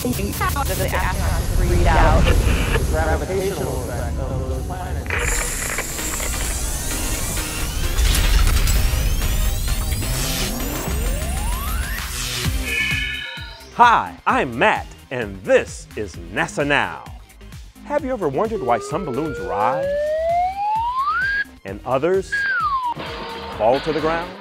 the astronauts read out. Gravitational effect of those planets. Hi, I'm Matt, and this is NASA Now. Have you ever wondered why some balloons rise and others fall to the ground?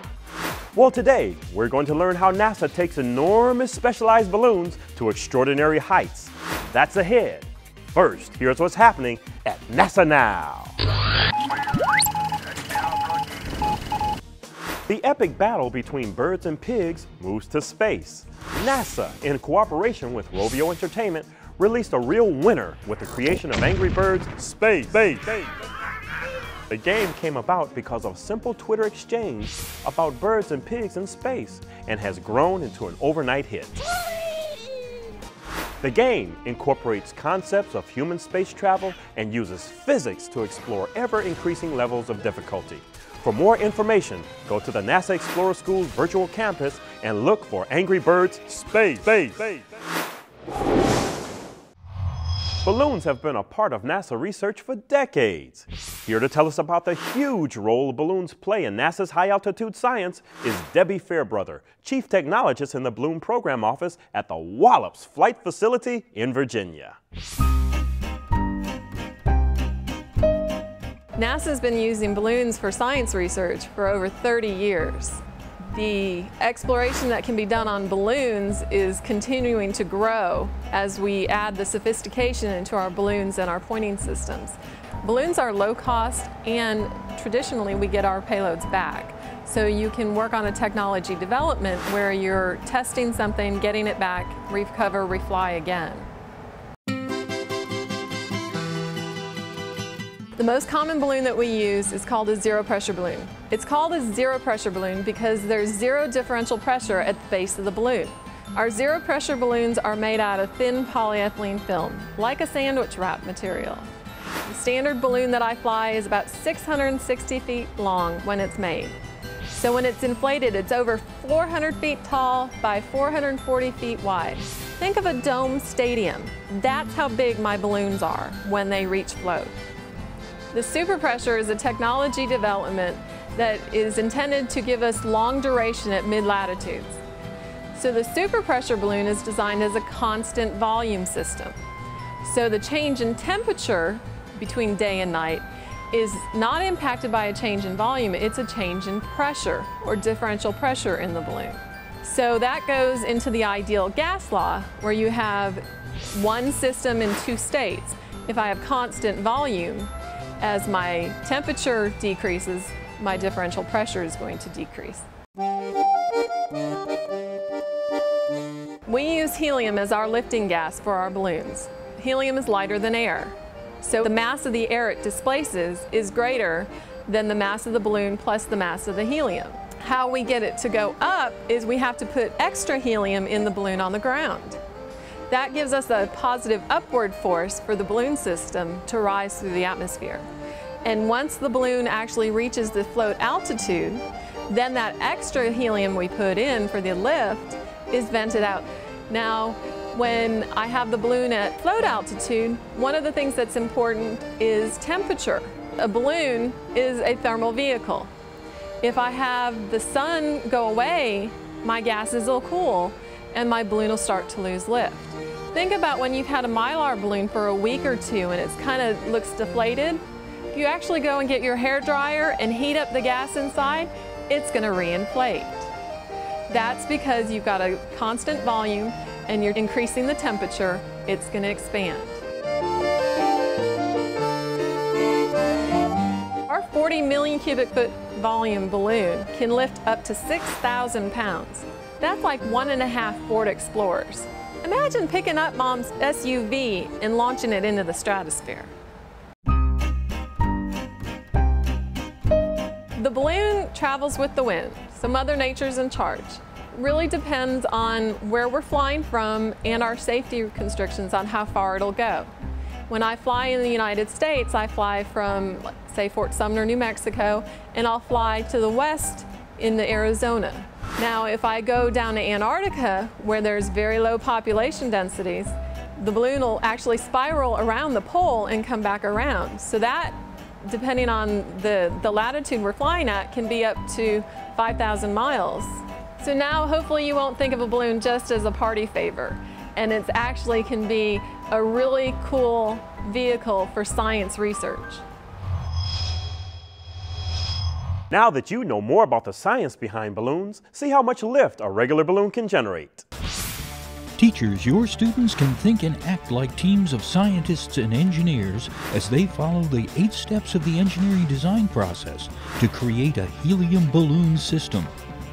Well, today we're going to learn how NASA takes enormous specialized balloons to extraordinary heights. That's ahead. First, here's what's happening at NASA Now. The epic battle between birds and pigs moves to space. NASA, in cooperation with Rovio Entertainment, released a real winner with the creation of Angry Birds Space. Space. Space. The game came about because of simple Twitter exchange about birds and pigs in space and has grown into an overnight hit. The game incorporates concepts of human space travel and uses physics to explore ever-increasing levels of difficulty. For more information, go to the NASA Explorer School's virtual campus and look for Angry Birds Space. Space. Space. Balloons have been a part of NASA research for decades. Here to tell us about the huge role balloons play in NASA's high altitude science is Debbie Fairbrother, Chief Technologist in the Balloon Program Office at the Wallops Flight Facility in Virginia. NASA's been using balloons for science research for over 30 years. The exploration that can be done on balloons is continuing to grow as we add the sophistication into our balloons and our pointing systems. Balloons are low cost and traditionally we get our payloads back. So you can work on a technology development where you're testing something, getting it back, recover, refly again. The most common balloon that we use is called a zero pressure balloon. It's called a zero pressure balloon because there's zero differential pressure at the base of the balloon. Our zero pressure balloons are made out of thin polyethylene film, like a sandwich wrap material. The standard balloon that I fly is about 660 feet long when it's made. So when it's inflated, it's over 400 feet tall by 440 feet wide. Think of a dome stadium. That's how big my balloons are when they reach float. The superpressure is a technology development that is intended to give us long duration at mid-latitudes. So the superpressure balloon is designed as a constant volume system. So the change in temperature between day and night is not impacted by a change in volume, it's a change in pressure or differential pressure in the balloon. So that goes into the ideal gas law where you have one system in two states. If I have constant volume, as my temperature decreases, my differential pressure is going to decrease. We use helium as our lifting gas for our balloons. Helium is lighter than air, so the mass of the air it displaces is greater than the mass of the balloon plus the mass of the helium. How we get it to go up is we have to put extra helium in the balloon on the ground. That gives us a positive upward force for the balloon system to rise through the atmosphere. And once the balloon actually reaches the float altitude, then that extra helium we put in for the lift is vented out. Now, when I have the balloon at float altitude, one of the things that's important is temperature. A balloon is a thermal vehicle. If I have the sun go away, my gases will cool and my balloon will start to lose lift. Think about when you've had a mylar balloon for a week or two and it's kind of looks deflated. If you actually go and get your hair dryer and heat up the gas inside, it's going to reinflate. That's because you've got a constant volume and you're increasing the temperature, it's going to expand. 40 million cubic foot volume balloon can lift up to 6,000 pounds. That's like one and a half Ford Explorers. Imagine picking up mom's SUV and launching it into the stratosphere. The balloon travels with the wind, so Mother Nature's in charge. Really depends on where we're flying from and our safety constrictions on how far it'll go. When I fly in the United States, I fly from, say, Fort Sumner, New Mexico, and I'll fly to the west into Arizona. Now, if I go down to Antarctica, where there's very low population densities, the balloon will actually spiral around the pole and come back around. So that, depending on the, the latitude we're flying at, can be up to 5,000 miles. So now hopefully you won't think of a balloon just as a party favor. And it actually can be a really cool vehicle for science research. Now that you know more about the science behind balloons, see how much lift a regular balloon can generate. Teachers, your students can think and act like teams of scientists and engineers as they follow the eight steps of the engineering design process to create a helium balloon system.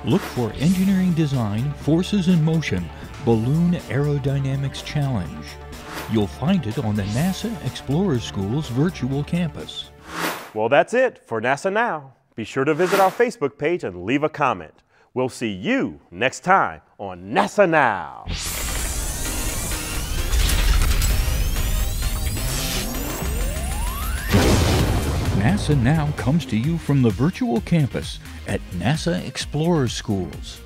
Look for Engineering Design Forces in Motion Balloon Aerodynamics Challenge. You'll find it on the NASA Explorer School's virtual campus. Well, that's it for NASA Now. Be sure to visit our Facebook page and leave a comment. We'll see you next time on NASA Now. NASA Now comes to you from the virtual campus at NASA Explorer Schools.